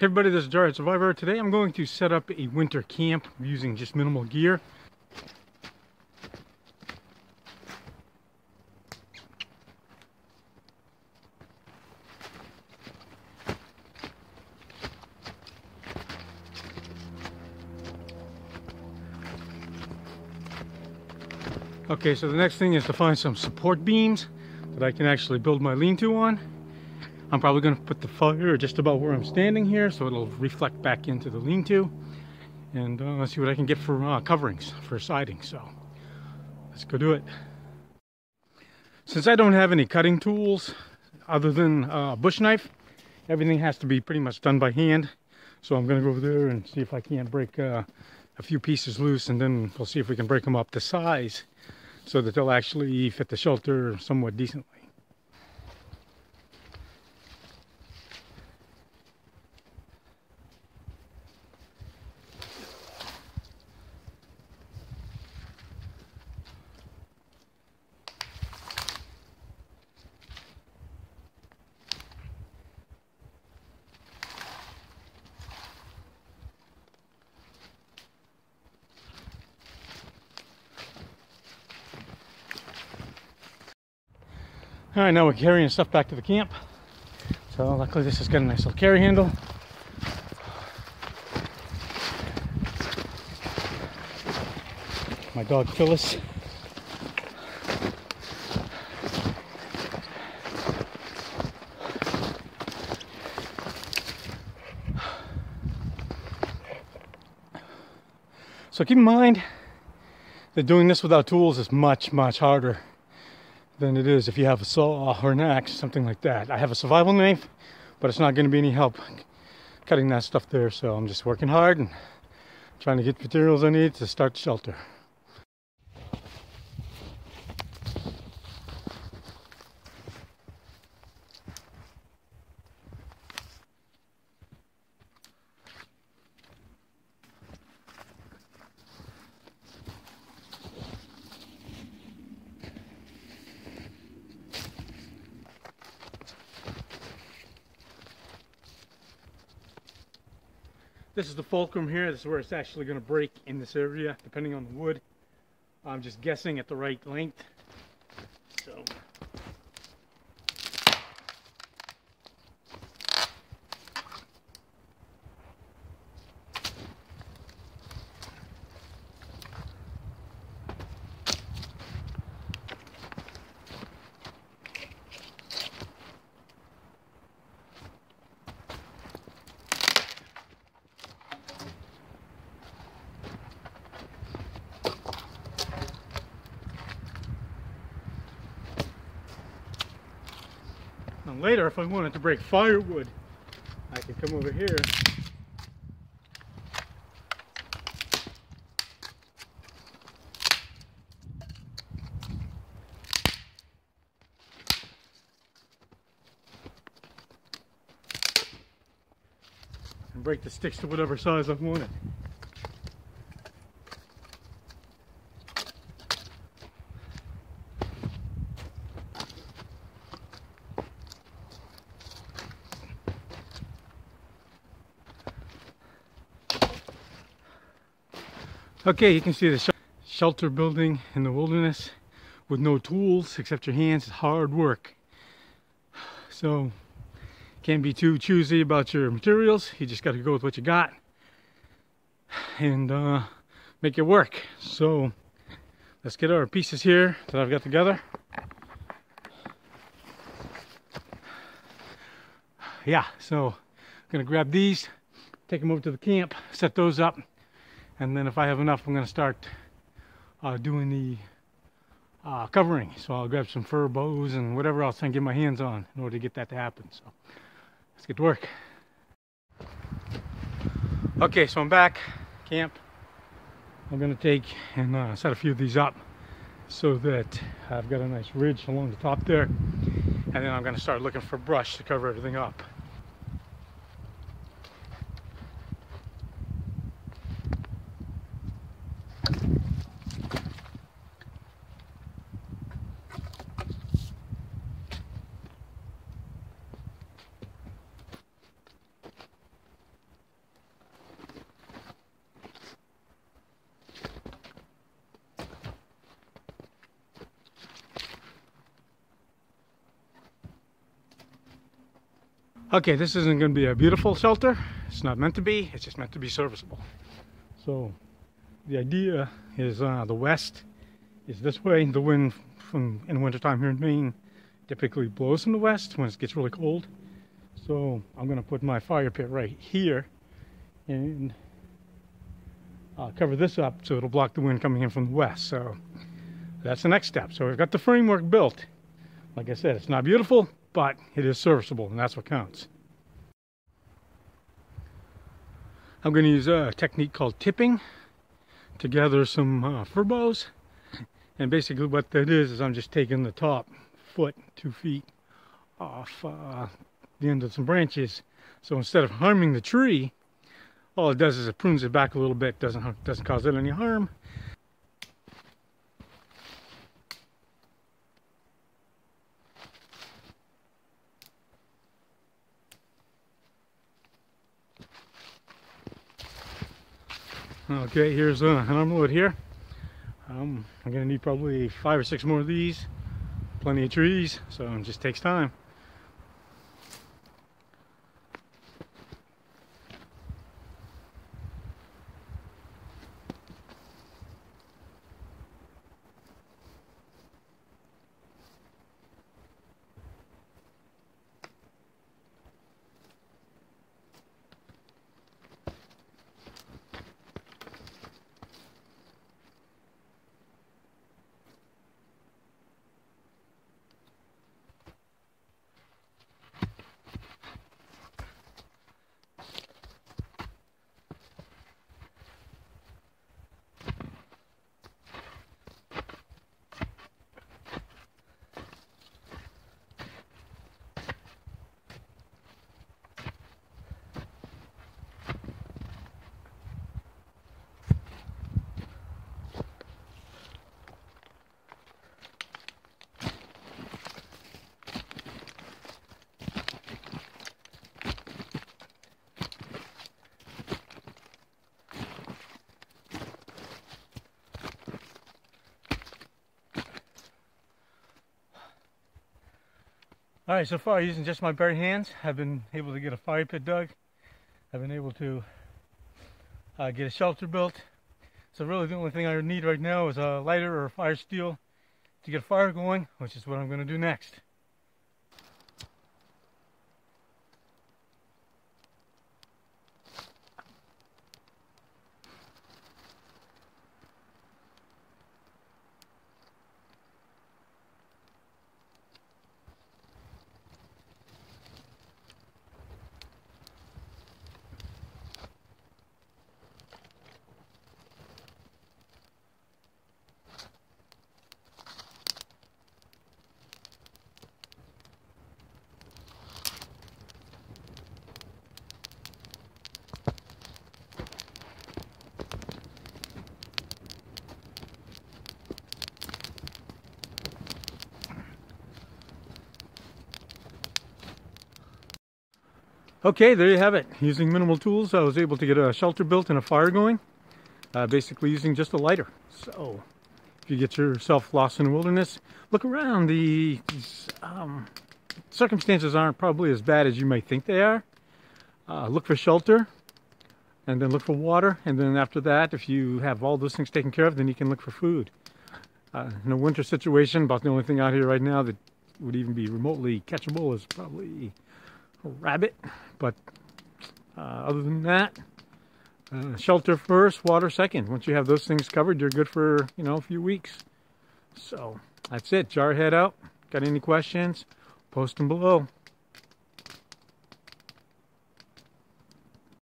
Hey everybody, this is Jarhead Survivor. Today I'm going to set up a winter camp using just minimal gear. Okay, so the next thing is to find some support beams that I can actually build my lean-to on. I'm probably going to put the fire just about where I'm standing here so it'll reflect back into the lean-to. And uh, let's see what I can get for uh, coverings, for siding. So let's go do it. Since I don't have any cutting tools other than a uh, bush knife, everything has to be pretty much done by hand. So I'm going to go over there and see if I can't break uh, a few pieces loose and then we'll see if we can break them up to size so that they'll actually fit the shelter somewhat decently. All right, now we're carrying stuff back to the camp. So luckily this has got a nice little carry handle. My dog Phyllis. So keep in mind that doing this without tools is much, much harder than it is if you have a saw or an axe, something like that. I have a survival knife, but it's not going to be any help cutting that stuff there. So I'm just working hard and trying to get materials I need to start shelter. This is the fulcrum here. This is where it's actually going to break in this area, depending on the wood. I'm just guessing at the right length. And later, if I wanted to break firewood, I could come over here and break the sticks to whatever size I wanted. Okay, you can see the sh shelter building in the wilderness with no tools except your hands. It's hard work. So, can't be too choosy about your materials. You just got to go with what you got and uh, make it work. So, let's get our pieces here that I've got together. Yeah, so I'm gonna grab these, take them over to the camp, set those up, and then if I have enough I'm going to start uh, doing the uh, covering. So I'll grab some fir boughs and whatever else I can get my hands on in order to get that to happen. So let's get to work. Okay so I'm back camp. I'm going to take and uh, set a few of these up so that I've got a nice ridge along the top there. And then I'm going to start looking for brush to cover everything up Okay, this isn't going to be a beautiful shelter. It's not meant to be. It's just meant to be serviceable. So the idea is uh, the west is this way. The wind from in wintertime here in Maine typically blows from the west when it gets really cold. So I'm going to put my fire pit right here and uh, cover this up so it'll block the wind coming in from the west. So that's the next step. So we've got the framework built. Like I said, it's not beautiful, but it is serviceable, and that's what counts. I'm going to use a technique called tipping to gather some uh, boughs. And basically what that is, is I'm just taking the top foot, two feet off uh, the end of some branches. So instead of harming the tree, all it does is it prunes it back a little bit, doesn't, doesn't cause it any harm. Okay, here's uh, an armwood here. Um, I'm gonna need probably five or six more of these. Plenty of trees, so it just takes time. All right, so far using just my bare hands, I've been able to get a fire pit dug. I've been able to uh, get a shelter built. So really the only thing I need right now is a lighter or a fire steel to get a fire going, which is what I'm gonna do next. Okay, there you have it. Using minimal tools, I was able to get a shelter built and a fire going. Uh, basically using just a lighter. So, if you get yourself lost in the wilderness, look around. The um, circumstances aren't probably as bad as you might think they are. Uh, look for shelter, and then look for water, and then after that, if you have all those things taken care of, then you can look for food. Uh, in a winter situation, about the only thing out here right now that would even be remotely catchable is probably rabbit. But uh, other than that, uh, shelter first, water second. Once you have those things covered, you're good for, you know, a few weeks. So that's it. Jarhead out. Got any questions? Post them below.